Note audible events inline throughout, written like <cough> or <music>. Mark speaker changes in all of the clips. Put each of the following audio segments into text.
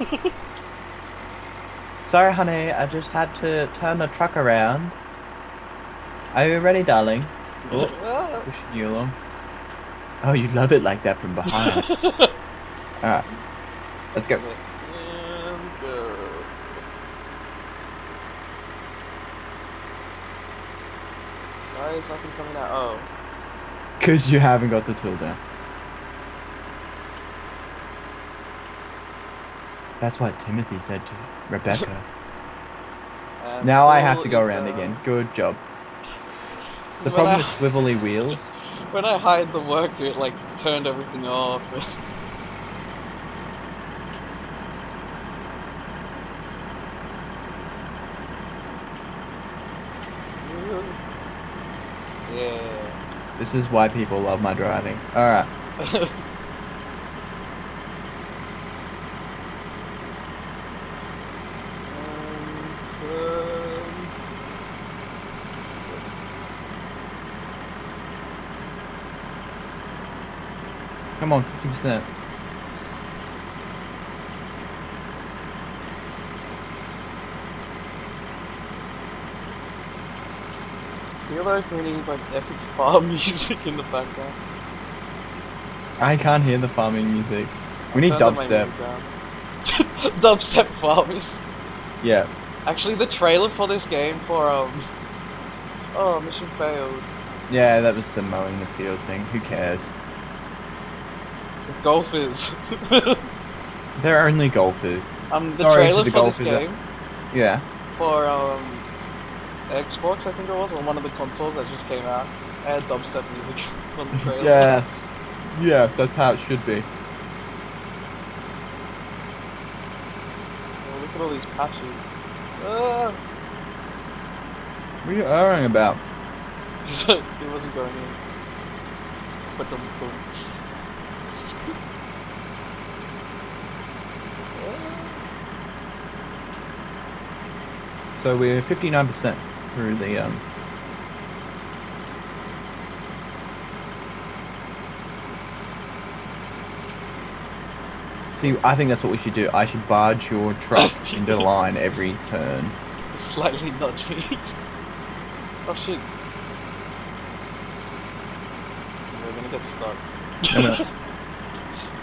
Speaker 1: <laughs> Sorry, honey. I just had to turn the truck around. Are you ready, darling? Oh, pushing you along. Oh, you love it like that from behind. <laughs> Alright. Let's go.
Speaker 2: Why is nothing coming out? Oh. <laughs>
Speaker 1: Because you haven't got the tool down. That's what Timothy said to Rebecca.
Speaker 2: and <laughs> uh,
Speaker 1: now I have to go around
Speaker 2: down.
Speaker 1: again. Good job. The
Speaker 2: When
Speaker 1: problem
Speaker 2: I-
Speaker 1: with swivelly wheels. <laughs>
Speaker 2: When I hired the worker, it like turned everything off. <laughs> yeah.
Speaker 1: This is why people love my driving. Alright. Come on, 50%.
Speaker 2: I feel like we need like epic farm <laughs> music in the background.
Speaker 1: I can't hear the farming music. We need
Speaker 2: Turn the main
Speaker 1: dubstep. <laughs>
Speaker 2: dubstep farmers.
Speaker 1: Yeah.
Speaker 2: Actually, the trailer for this game for um. Oh, mission failed.
Speaker 1: Yeah, that was the mowing the field thing. Who cares?
Speaker 2: Golfers. <laughs>
Speaker 1: They're only golfers.
Speaker 2: um, the
Speaker 1: Sorry
Speaker 2: trailer
Speaker 1: the
Speaker 2: for
Speaker 1: golfers that-
Speaker 2: game
Speaker 1: Yeah.
Speaker 2: for um. Xbox, I think it was, or one of the consoles that just came out. I had dubstep music <laughs> on the trailer.
Speaker 1: Yes. Yes, that's how it should be.
Speaker 2: Oh, look at all these patches. Ah!
Speaker 1: What are you arguing about? <laughs>
Speaker 2: it wasn't going in. But dum dum.
Speaker 1: So we're 59% through the um. See, I think that's what we should do. I should barge your truck <laughs> into the line every turn.
Speaker 2: Slightly nudge <laughs> me. oh shit. We're gonna get stuck.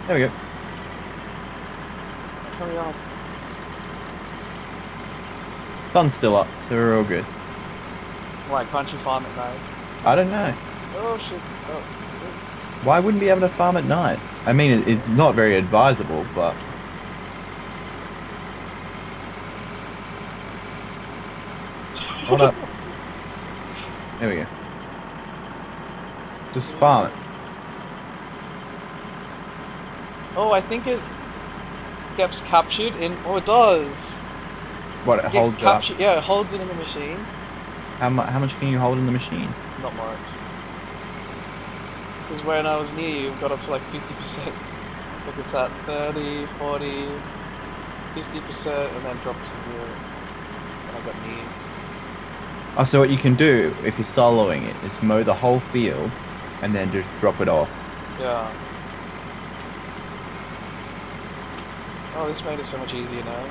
Speaker 1: There we go. <laughs>
Speaker 2: Hurry up.
Speaker 1: Sun's still up, so we're all good.
Speaker 2: Why can't you farm at night?
Speaker 1: I don't know.
Speaker 2: Oh shit. Oh.
Speaker 1: Why wouldn't we be able to farm at night? I mean, it's not very advisable, but <laughs> hold up. There we go. Just farm it.
Speaker 2: Oh, I think it gets captured in. Oh, it does.
Speaker 1: What it holds up.
Speaker 2: Yeah, it holds it in the machine.
Speaker 1: How, mu- how much can you hold in the machine?
Speaker 2: Not much. Because when I was near you, it got up to like 50%. Like it's at 30, 40, 50%, and then drops to zero. And I got near.
Speaker 1: Oh, so what you can do if you're soloing it is mow the whole field and then just drop it off.
Speaker 2: Yeah. Oh, this made it so much easier now.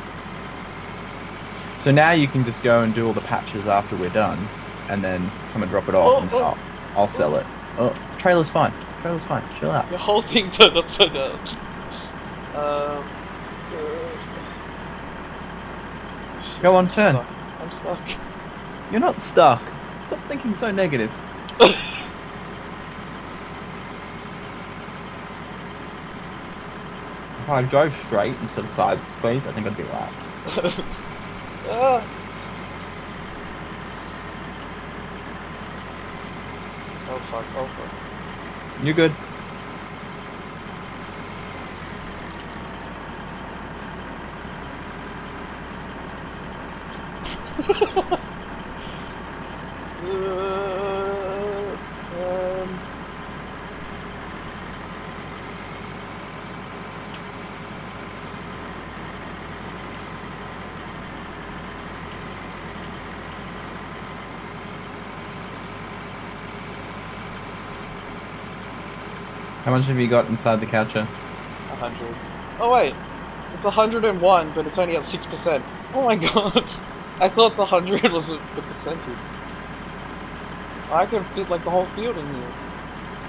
Speaker 1: So now you can just go and do all the patches after we're done, and then come and drop it off,
Speaker 2: Oh,
Speaker 1: and
Speaker 2: oh.
Speaker 1: I'll, I'll sell it. Oh, trailer's fine. Trailer's fine. Chill out.
Speaker 2: The whole thing turned upside down. Um. uh,
Speaker 1: Go on,
Speaker 2: I'm
Speaker 1: turn.
Speaker 2: stuck. I'm stuck.
Speaker 1: You're not stuck. Stop thinking so negative. <laughs> If I drove straight instead of sideways, I think I'd be alright. <laughs>
Speaker 2: ah. Oh fuck, oh fuck.
Speaker 1: You're good. <laughs>
Speaker 2: Uh, um,
Speaker 1: How much have you got inside the catcher?
Speaker 2: a hundred. Oh wait, It's 101, but it's only at 6%. Oh my <laughs> god. I thought the 100 was the percentage. I can fit like the whole field in here.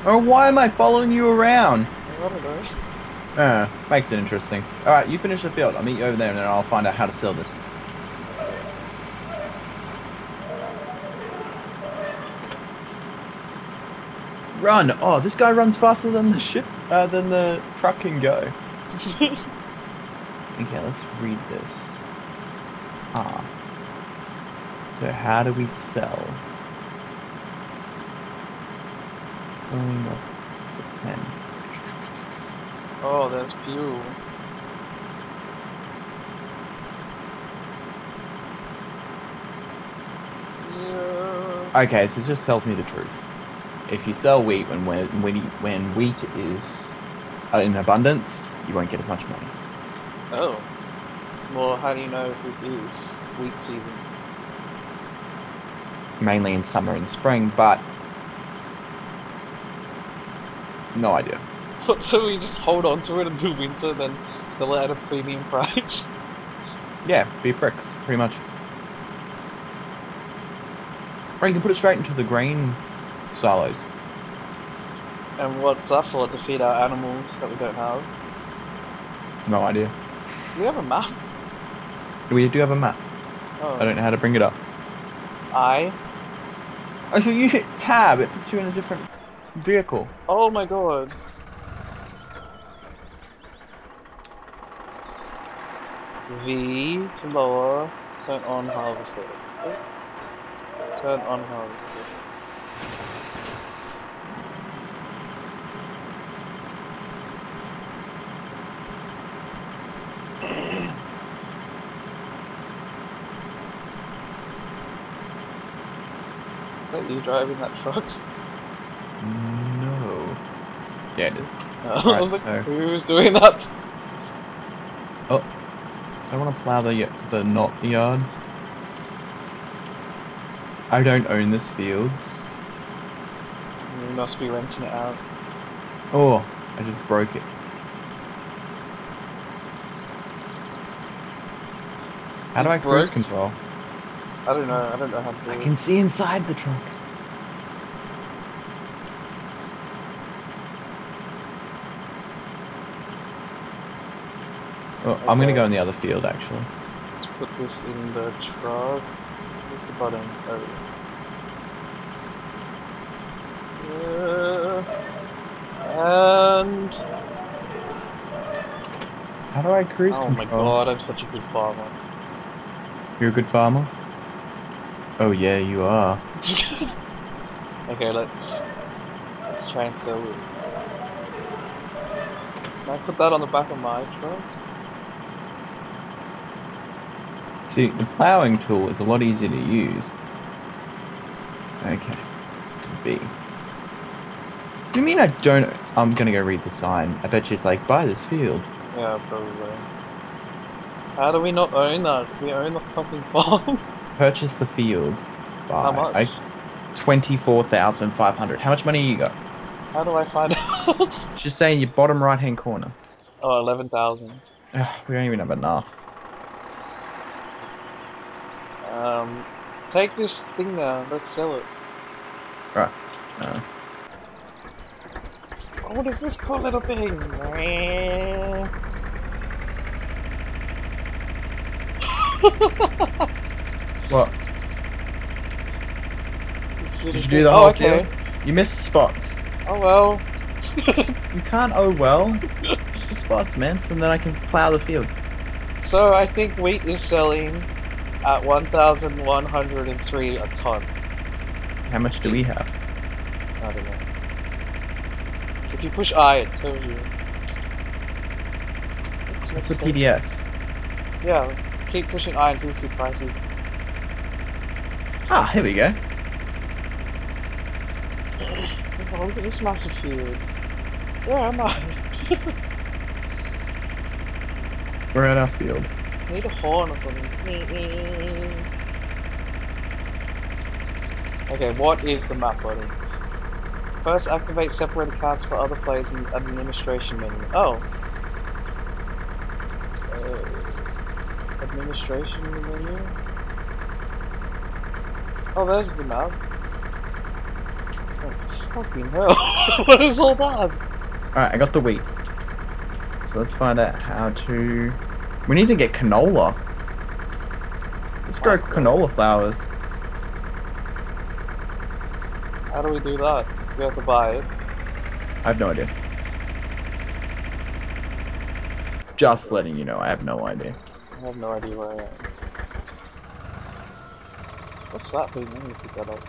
Speaker 1: Or why am I following you around?
Speaker 2: I don't know.
Speaker 1: Uh, makes it interesting. Alright, you finish the field. I'll meet you over there and then I'll find out how to sell this. Run! Oh, this guy runs faster than the ship, uh, than the truck can go. <laughs> Okay, let's read this. Ah. So how do we sell? Selling up to 10.
Speaker 2: oh, that's fuel. Yeah.
Speaker 1: Okay, so it just tells me the truth. If you sell wheat when when when, when wheat is uh, in abundance, you won't get as much money.
Speaker 2: Oh. Well, how do you know if it is wheat season?
Speaker 1: Mainly in summer and spring, but no idea. <laughs>
Speaker 2: so we just hold on to it until winter, then sell it at a premium price? <laughs>
Speaker 1: Yeah, be pricks, pretty much. Or you can put it straight into the grain silos.
Speaker 2: And what's that for? To feed our animals that we don't have?
Speaker 1: No idea.
Speaker 2: Do we have a map?
Speaker 1: We do have a map.
Speaker 2: Oh.
Speaker 1: I don't know how to bring it up.
Speaker 2: I?
Speaker 1: Oh, so you hit tab, it puts you in a different vehicle.
Speaker 2: Oh my god. V to lower, turn on harvester. Turn on harvester. You driving that truck?
Speaker 1: No. Yeah, it is. <laughs>
Speaker 2: Was like,
Speaker 1: so-
Speaker 2: who's doing that?
Speaker 1: Oh, I want to plow the the not the yard. I don't own this field.
Speaker 2: You must be renting it out.
Speaker 1: Oh, I just broke it. How do I cruise control?
Speaker 2: I don't know. I don't know how to do
Speaker 1: I can see inside the truck. Oh, I'm gonna go in the other field actually.
Speaker 2: Let's put this in the truck. Where's the button? Oh. Uh, and
Speaker 1: How do I cruise
Speaker 2: oh
Speaker 1: control?
Speaker 2: my god, I'm such a good farmer.
Speaker 1: You're a good farmer? Oh yeah, you are. <laughs>
Speaker 2: okay, let's let's try and sell it. Can I put that on the back of my truck?
Speaker 1: See, the plowing tool is a lot easier to use. Okay. B. Do you mean I don't? I'm gonna go read the sign. I bet you it's like, buy this field.
Speaker 2: Yeah, probably. How do we not own that? We own the fucking <laughs> farm.
Speaker 1: Purchase the field. Buy.
Speaker 2: How much?
Speaker 1: I- 24,500. How much money you got?
Speaker 2: How do I find out?
Speaker 1: Just say in your bottom right hand corner.
Speaker 2: oh, 11,000.
Speaker 1: Ugh, we don't even have enough.
Speaker 2: Um, take this thing now. Let's sell it.
Speaker 1: Right. Uh,
Speaker 2: Oh, what is this cool little thing? <laughs>
Speaker 1: what? Did you do the
Speaker 2: oh,
Speaker 1: whole
Speaker 2: okay.
Speaker 1: field? You missed spots.
Speaker 2: Oh well. <laughs>
Speaker 1: You can't oh well. the spots, man, so then I can plow the field.
Speaker 2: So I think wheat is selling at 1,103 a ton.
Speaker 1: How much do we have?
Speaker 2: I don't know. If you push I, it tells you.
Speaker 1: What's the PDS?
Speaker 2: Yeah, keep pushing I until you see prices.
Speaker 1: Ah, here we go. <coughs>
Speaker 2: Oh, look at this massive field. Where am I? <laughs>
Speaker 1: We're at our field.
Speaker 2: Need a horn or something. Okay, what is the map button? First, activate separated cards for other players in the administration menu. Oh. Uh, administration menu. Oh, there's the map. Oh, fucking hell. <laughs> what is all that?
Speaker 1: Alright, I got the wheat. So let's find out how to... We need to get canola. Let's grow canola flowers.
Speaker 2: How do we do that? We have to buy it.
Speaker 1: I have no idea. Just letting you know, I have no idea.
Speaker 2: I have no idea where I am. What's that thing? Let me pick that up.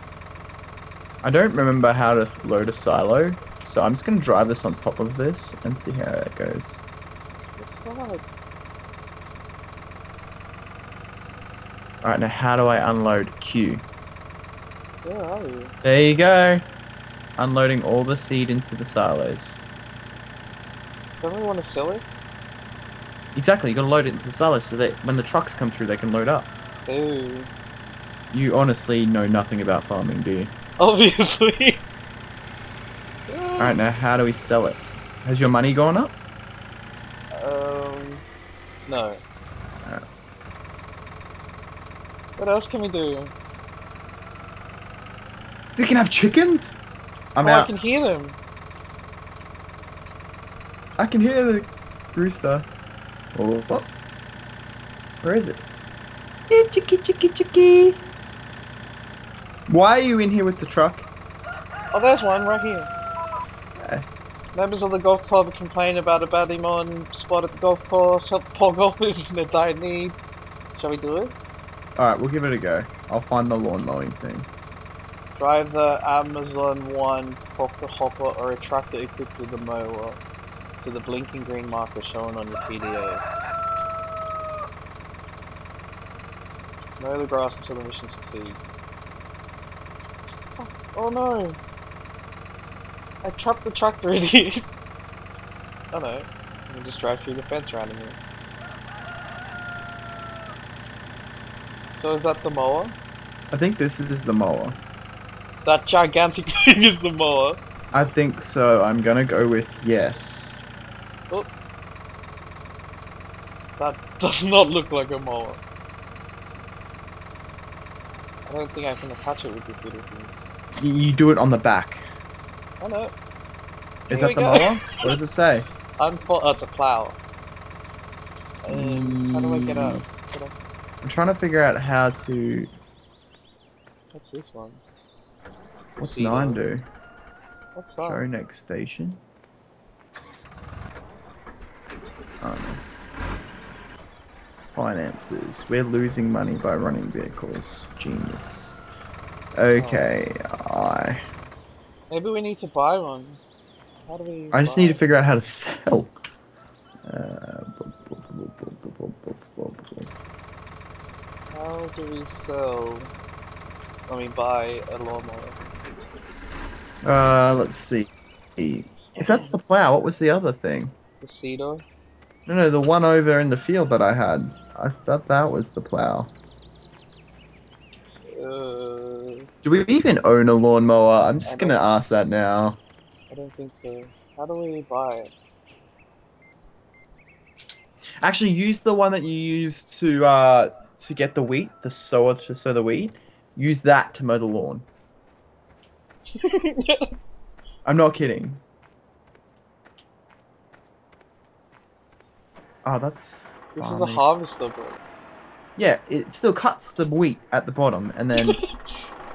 Speaker 1: I don't remember how to load a silo, so I'm just gonna drive this on top of this and see how it goes.
Speaker 2: What's that?
Speaker 1: Alright, now how do I unload Q?
Speaker 2: Where are you?
Speaker 1: There you go. Unloading all the seed into the silos.
Speaker 2: Don't we want to sell it?
Speaker 1: Exactly, you gotta load it into the silos so that when the trucks come through they can load up.
Speaker 2: Ooh.
Speaker 1: You honestly know nothing about farming, do you?
Speaker 2: Obviously. <laughs> <laughs>
Speaker 1: Alright, now how do we sell it? Has your money gone up?
Speaker 2: Um. No.
Speaker 1: Alright.
Speaker 2: What else can we do?
Speaker 1: We can have chickens? I'm
Speaker 2: oh, I can hear them.
Speaker 1: I can hear the rooster. Oh, what? Where is it? Hey, chicky, chicky, chicky. Why are you in here with the truck?
Speaker 2: Oh, there's one right here.
Speaker 1: Eh.
Speaker 2: Members of the golf club complain about a Ballymun spot at the golf course. Help the poor golfers in a dire need. Shall we do it?
Speaker 1: Alright, we'll give it a go. I'll find the lawn mowing thing.
Speaker 2: Drive the Amazon One Hopper Hopper or a tractor equipped with a mower to the blinking green marker shown on your PDA. Mow the grass until the mission succeeds. Oh, oh no! I trapped the tractor idiot! oh no, I can just drive through the fence around here. So is that the mower?
Speaker 1: I think this is the mower.
Speaker 2: That gigantic <laughs> thing is the mower.
Speaker 1: I think so. I'm gonna go with yes. Oh.
Speaker 2: That does not look like a mower. I don't think I can attach it with this little thing.
Speaker 1: You do it on the back.
Speaker 2: Oh no.
Speaker 1: Is
Speaker 2: Here
Speaker 1: that the
Speaker 2: go.
Speaker 1: mower? <laughs> What does it say?
Speaker 2: Unfo- oh, it's a plow. Um, how do I get up? Get up?
Speaker 1: I'm trying to figure out how to.
Speaker 2: What's this one?
Speaker 1: What's
Speaker 2: Seat
Speaker 1: nine do?
Speaker 2: What's
Speaker 1: Show next station. Oh no. Finances. We're losing money by running vehicles. Genius. Okay, I.
Speaker 2: Maybe we need to buy one. How do we?
Speaker 1: I just
Speaker 2: buy
Speaker 1: need to figure out how to <laughs> sell. Uh,
Speaker 2: How do we sell? I mean, buy a lawnmower.
Speaker 1: uh, let's see. If that's the plow, what was the other thing?
Speaker 2: The seeder.
Speaker 1: No, no, the one over in the field that I had. I thought that was the plow.
Speaker 2: Uh,
Speaker 1: Do we even own a lawnmower? I'm just gonna ask that now.
Speaker 2: I don't think so. How do we buy it?
Speaker 1: Actually, use the one that you used to uh to get the wheat, the sower to sow the wheat. Use that to mow the lawn. <laughs> I'm not kidding. Oh, that's.
Speaker 2: This is a harvester, bro.
Speaker 1: Yeah, it still cuts the wheat at the bottom, and then. <laughs>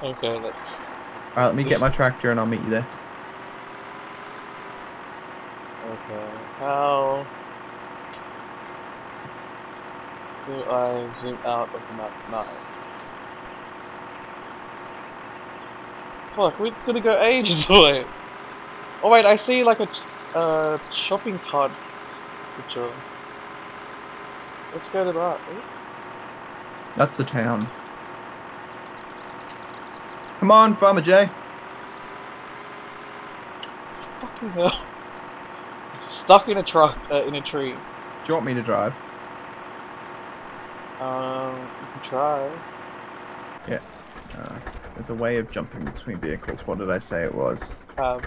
Speaker 2: Okay, let's.
Speaker 1: Alright, let me get my tractor and I'll meet you there.
Speaker 2: Okay, how do I zoom out of the map now? Fuck, we're gonna go ages <laughs> away. Oh wait, I see like a uh, shopping cart picture. Let's go to that.
Speaker 1: That's the town. Come on, Farmer J.
Speaker 2: Fucking hell. I'm <laughs> stuck in a truck, uh, in a tree.
Speaker 1: Do you want me to drive?
Speaker 2: Um, you can try.
Speaker 1: Uh, there's a way of jumping between vehicles. What did I say it was?
Speaker 2: Cab.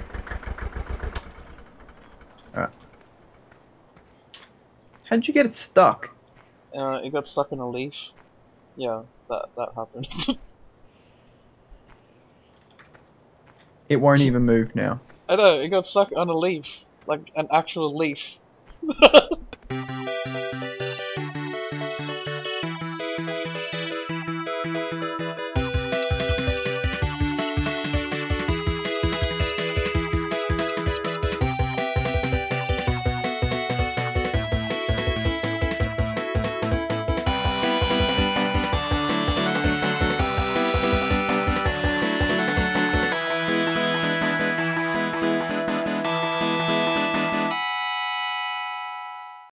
Speaker 1: How'd you get it stuck?
Speaker 2: Uh, it got stuck in a leaf. Yeah, that that happened. <laughs>
Speaker 1: It won't even move now.
Speaker 2: I know, it got stuck on a leaf. Like an actual leaf. <laughs>